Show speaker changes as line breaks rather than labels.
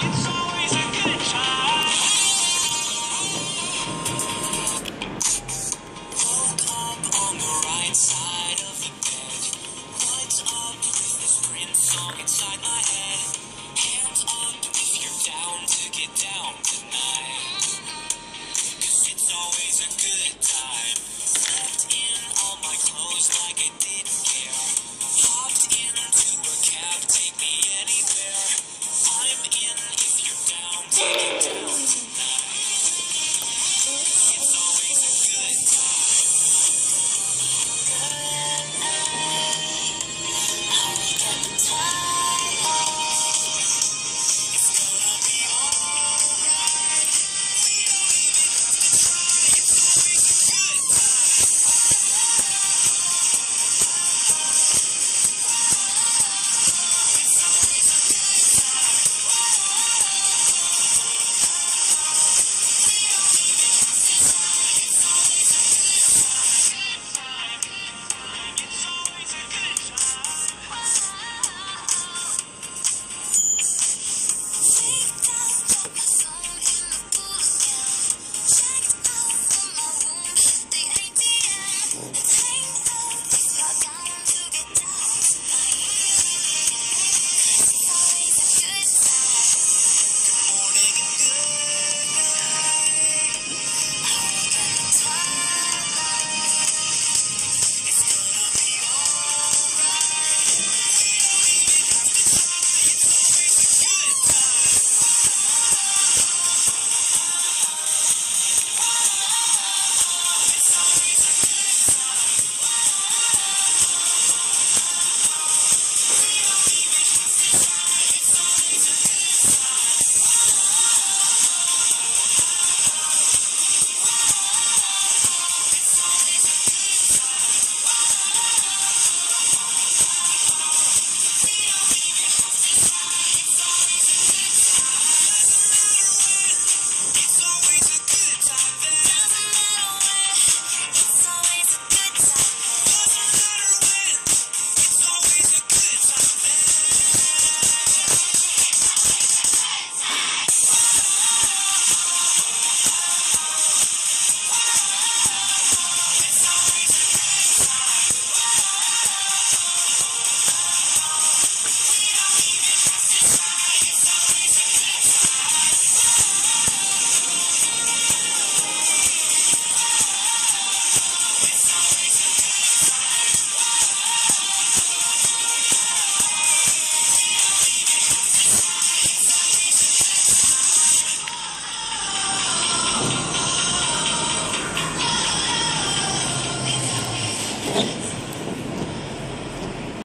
It's so